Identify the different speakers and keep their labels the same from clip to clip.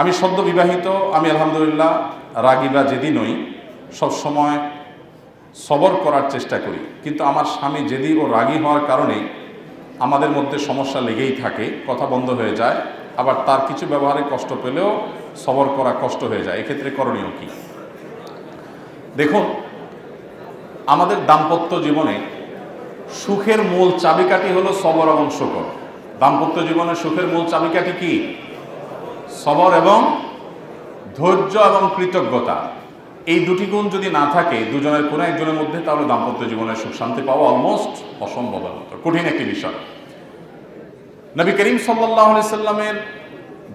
Speaker 1: আমি সদ্য বিবাহিত, আমি আলহামদুলিল্লাহ রাগি বা জেদি নই সবসময় সবর করার চেষ্টা করি। কিন্তু আমার স্বামী যেদি ও রাগী হওয়ার কারণে আমাদের মধ্যে সমস্যা লেগেই থাকে, কথা বন্ধ হয়ে যায়, আবার তার কিছু ব্যবহারে কষ্ট পেলেও সবর করা কষ্ট হয়ে যায়। এক্ষেত্রে করণীয় কী? দেখুন, আমাদের দাম্পত্য জীবনে সুখের মূল চাবিকাঠি হলো সবর এবং শুকর দাম্পত্য জীবনে সুখের মূল চাবিকাঠি কি? সবর এবং ধৈর্য এবং কৃতজ্ঞতা। এই দুটি গুণ যদি না থাকে, দুজনের কোনো একজনের মধ্যে তাহলে দাম্পত্য জীবনে সুখ শান্তি পাওয়া অলমোস্ট অসম্ভবের মতো কঠিন একটি বিষয়। নবী করিম সাল্লাহ সাল্লামের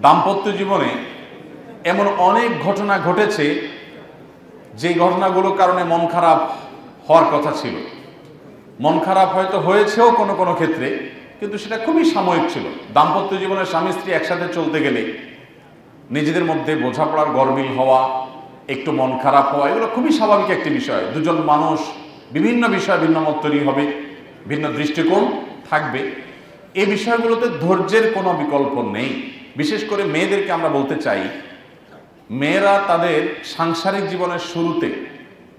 Speaker 1: দাম্পত্য জীবনে এমন অনেক ঘটনা ঘটেছে যে ঘটনাগুলোর কারণে মন খারাপ হওয়ার কথা ছিল। মন খারাপ হয়তো হয়েছেও কোনো কোনো ক্ষেত্রে, কিন্তু সেটা খুবই সাময়িক ছিল। দাম্পত্য জীবনের স্বামী স্ত্রী একসাথে চলতে গেলে নিজেদের মধ্যে বোঝাপড়ার গরমিল হওয়া, একটু মন খারাপ হওয়া, এগুলো খুবই স্বাভাবিক একটি বিষয়। দুজন মানুষ বিভিন্ন বিষয়ে ভিন্ন মত তৈরি হবে, ভিন্ন দৃষ্টিকোণ থাকবে। এই বিষয়গুলোতে ধৈর্যের কোনো বিকল্প নেই। বিশেষ করে মেয়েদেরকে আমরা বলতে চাই, মেয়েরা তাদের সাংসারিক জীবনের শুরুতে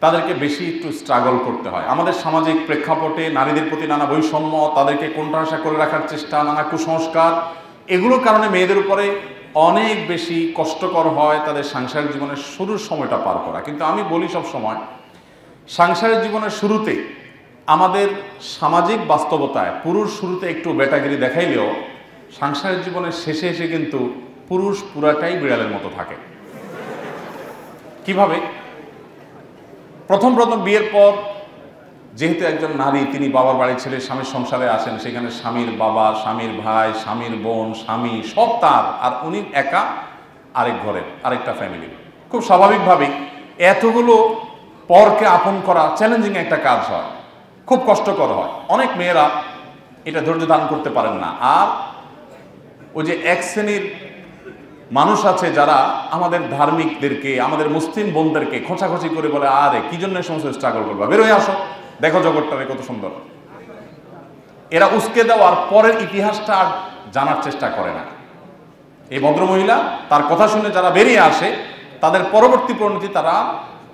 Speaker 1: তাদেরকে বেশি একটু স্ট্রাগল করতে হয়। আমাদের সামাজিক প্রেক্ষাপটে নারীদের প্রতি নানা বৈষম্য, তাদেরকে কোণঠাসা করে রাখার চেষ্টা, নানা কুসংস্কার, এগুলোর কারণে মেয়েদের উপরে অনেক বেশি কষ্টকর হয় তাদের সাংসারিক জীবনের শুরুর সময়টা পার করা। কিন্তু আমি বলি সব সময়, সাংসারিক জীবনের শুরুতে আমাদের সামাজিক বাস্তবতায় পুরুষ শুরুতে একটু বেটাগিরি দেখাইলেও সাংসারিক জীবনের শেষে এসে কিন্তু পুরুষ পুরাটাই বিড়ালের মতো থাকে। কীভাবে? প্রথম প্রথম বিয়ের পর যেহেতু একজন নারী, তিনি বাবার বাড়ির ছেলে, স্বামীর সংসারে আসেন, সেখানে স্বামীর বাবা, স্বামীর ভাই, স্বামীর বোন, স্বামী, সব তার, আর উনি একা আরেক ঘরের, আরেকটা ফ্যামিলির খুব স্বাভাবিকভাবেই এতগুলো পরকে আপন করা চ্যালেঞ্জিং একটা কাজ হয়। খুব কষ্টকর হয়। অনেক মেয়েরা এটা ধৈর্য দান করতে পারেন না। আর ওই যে এক শ্রেণির মানুষ আছে যারা আমাদের ধার্মিকদেরকে, আমাদের মুসলিম বোনদেরকে খোঁচাখোঁচি করে বলে, আরে, কি জন্য সমস্ত স্ট্রাগল করবা? বেরোয় আসো। দেখো জগৎটা কত সুন্দর। এরা উস্কে দেওয়ার পরের ইতিহাসটা আর জানার চেষ্টা করে না। এই ভদ্রমহিলা তার কথা শুনে যারা বেরিয়ে আসে, তাদের পরবর্তী পরিণতি তারা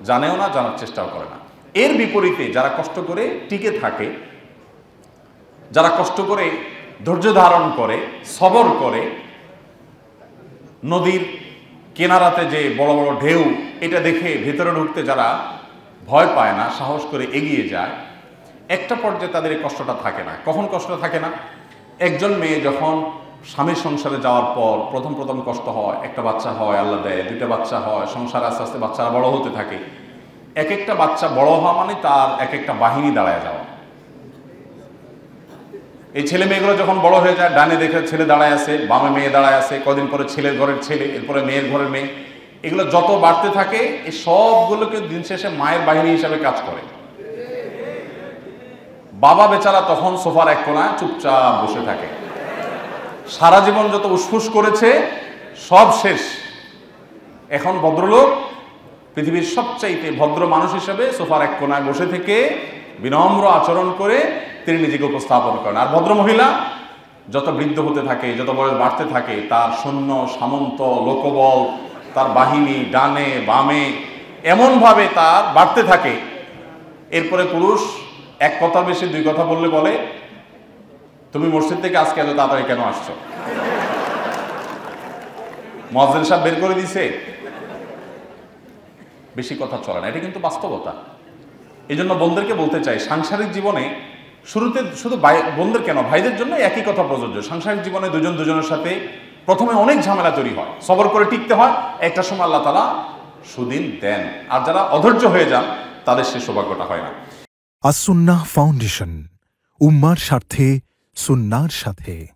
Speaker 1: জানেও না, জানার চেষ্টাও করে না। এর বিপরীতে যারা কষ্ট করে টিকে থাকে, যারা কষ্ট করে ধৈর্য ধারণ করে, সবর করে, নদীর কেনারাতে যে বড় বড় ঢেউ, এটা দেখে ভেতরে ঢুকতে যারা ভয় পায় না, সাহস করে এগিয়ে যায়। একটা পর্যায়ে তাদের এই কষ্টটা থাকে না। কখন কষ্টটা থাকে না? একজন মেয়ে যখন স্বামীর সংসারে যাওয়ার পর প্রথম প্রথম কষ্ট হয়, একটা বাচ্চা হয়, আল্লাহ দেয়, দুইটা বাচ্চা হয়, সংসার আস্তে আস্তে বাচ্চারা বড় হতে থাকে। এক একটা বাচ্চা বড় হওয়া মানে তার এক একটা বাহিনী দাঁড়ায় যাওয়া। এই ছেলে মেয়েগুলো যখন বড় হয়ে যায়, ডানে দেখে ছেলে দাঁড়ায় আছে, বামে মেয়ে দাঁড়ায় আছে, কদিন পরে ছেলের ঘরের ছেলে, এরপরে মেয়ের ঘরের মেয়ে। এগুলো যত বাড়তে থাকে, এই সবগুলোকে দিন শেষে মায়ের বাহিনী হিসাবে কাজ করে। বাবা বেচারা তখন সোফার এক কোনায় চুপচাপ বসে থাকে। সারা জীবন যত উসফুস করেছে, সব শেষ। এখন ভদ্রলোক, পৃথিবীর সবচাইতে ভদ্র মানুষ হিসেবে সোফার এক কোনায় বসে থেকে বিনম্র আচরণ করে তিনি নিজেকে উপস্থাপন করেন। আর ভদ্র মহিলা, যত বৃদ্ধ হতে থাকে, যত বয়স বাড়তে থাকে, তার সৈন্য, সামন্ত, লোকবল তার বাহিনী ডানে, বামে, এমনভাবে তার বাড়তে থাকে। এরপরে পুরুষ এক কথা বেশি, দুই কথা বললে বলে, তুমি মসজিদ থেকে আজকে এত তাড়াতাড়ি কেন আসছো? মহাজেন সাহেব বের করে দিছে। বেশি কথা চলে না, এটা কিন্তু বাস্তবতা। এই জন্য বোনদেরকে বলতে চাই, সাংসারিক জীবনে শুরুতে শুধু বোনদের কেন? ভাইদের জন্য একই কথা প্রযোজ্য। সাংসারিক জীবনে দুজন দুজনের সাথে প্রথমে অনেক ঝামেলা তৈরি হয়। সবর করে টিকতে হয়, একটা সময় আল্লাহ তালা সুদিন দেন। আর যারা অধৈর্য হয়ে যান, তাদের সে সৌভাগ্যটা হয় না।
Speaker 2: আসুন্না ফাউন্ডেশন, উম্মার স্বার্থে, সুন্নার সাথে।